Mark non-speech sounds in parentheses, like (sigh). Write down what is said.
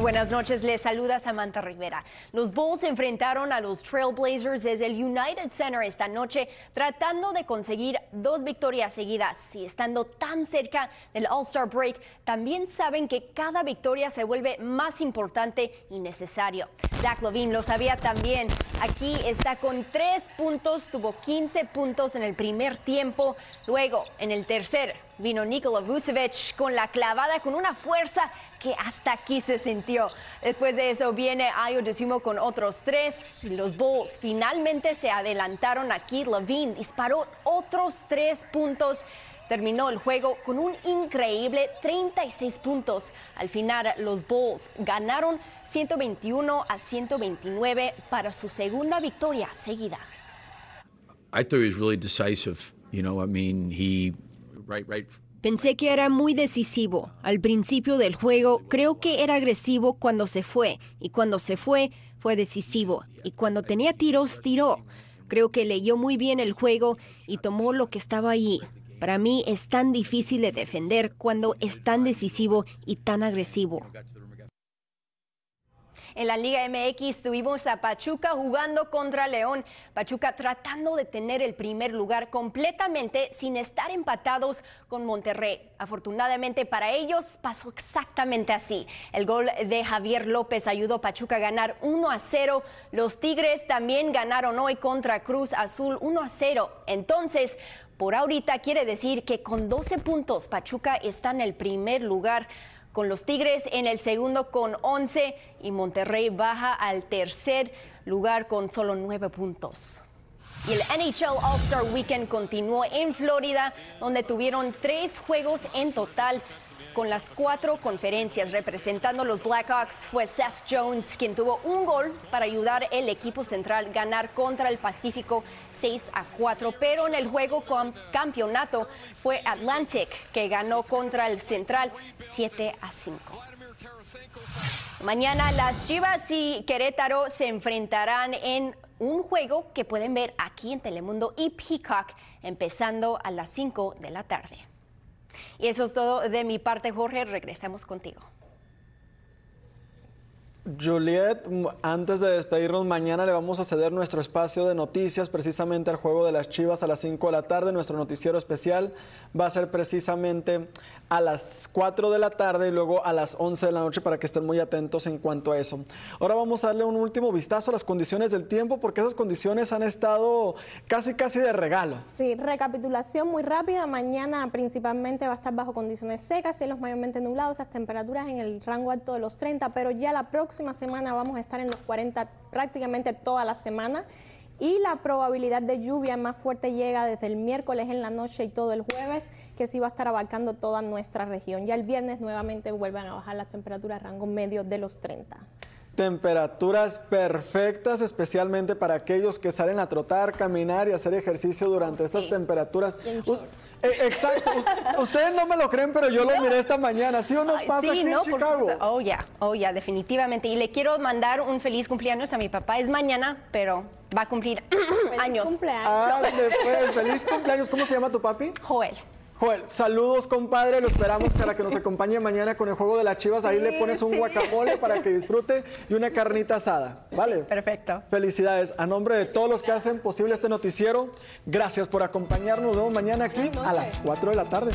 Buenas noches, les saluda Samantha Rivera. Los Bulls se enfrentaron a los Trailblazers desde el United Center esta noche, tratando de conseguir dos victorias seguidas. Y estando tan cerca del All-Star Break, también saben que cada victoria se vuelve más importante y necesario. Zach Levine lo sabía también. Aquí está con tres puntos, tuvo 15 puntos en el primer tiempo. Luego, en el tercer, vino Nikola Vucevic con la clavada con una fuerza que hasta aquí se sintió. Después de eso viene Ayo Decimo con otros tres. Los Bulls finalmente se adelantaron aquí. Levine disparó otros tres puntos. Terminó el juego con un increíble 36 puntos. Al final, los Bulls ganaron 121 a 129 para su segunda victoria seguida. I thought he was really decisive. You know, I mean, he Pensé que era muy decisivo. Al principio del juego creo que era agresivo cuando se fue y cuando se fue fue decisivo y cuando tenía tiros tiró. Creo que leyó muy bien el juego y tomó lo que estaba allí. Para mí es tan difícil de defender cuando es tan decisivo y tan agresivo. En la Liga MX tuvimos a Pachuca jugando contra León. Pachuca tratando de tener el primer lugar completamente sin estar empatados con Monterrey. Afortunadamente para ellos pasó exactamente así. El gol de Javier López ayudó a Pachuca a ganar 1 a 0. Los Tigres también ganaron hoy contra Cruz Azul 1 a 0. Entonces, por ahorita quiere decir que con 12 puntos Pachuca está en el primer lugar con los Tigres en el segundo con 11 y Monterrey baja al tercer lugar con solo 9 puntos. Y el NHL All-Star Weekend continuó en Florida, donde tuvieron tres juegos en total con las cuatro conferencias. Representando los Blackhawks fue Seth Jones, quien tuvo un gol para ayudar el equipo central ganar contra el Pacífico 6 a 4. Pero en el juego con campeonato fue Atlantic, que ganó contra el Central 7 a 5. Mañana las Chivas y Querétaro se enfrentarán en un juego que pueden ver aquí en Telemundo y Peacock empezando a las 5 de la tarde. Y eso es todo de mi parte, Jorge. Regresemos contigo. Juliet, antes de despedirnos, mañana le vamos a ceder nuestro espacio de noticias precisamente al juego de las Chivas a las 5 de la tarde. Nuestro noticiero especial va a ser precisamente a las 4 de la tarde y luego a las 11 de la noche para que estén muy atentos en cuanto a eso. Ahora vamos a darle un último vistazo a las condiciones del tiempo porque esas condiciones han estado casi casi de regalo. Sí, recapitulación muy rápida. Mañana principalmente va a estar bajo condiciones secas, cielos mayormente nublados, esas temperaturas en el rango alto de los 30, pero ya la próxima semana vamos a estar en los 40 prácticamente toda la semana y la probabilidad de lluvia más fuerte llega desde el miércoles en la noche y todo el jueves, que sí va a estar abarcando toda nuestra región. Ya el viernes nuevamente vuelven a bajar las temperaturas rango medio de los 30. Temperaturas perfectas, especialmente para aquellos que salen a trotar, caminar y hacer ejercicio durante estas temperaturas. Eh, exacto. (laughs) Ustedes no me lo creen, pero yo lo miré esta mañana. ¿Sí o no pasa aquí en Chicago? oh, ya, oh, ya, definitivamente. Y le quiero mandar un feliz cumpleaños a mi papá. Es mañana, pero va a cumplir (clears throat) años. Cumpleaños. Ah, pues, feliz cumpleaños. ¿Cómo se llama tu papi? Joel. Joel, saludos compadre, lo esperamos para que nos acompañe mañana con el juego de las chivas. Ahí le pones un guacamole para que disfrute y una carnita asada, ¿vale? Perfecto. Felicidades. A nombre de todos los que hacen posible este noticiero, gracias por acompañarnos. Nos vemos mañana aquí a las 4 de la tarde.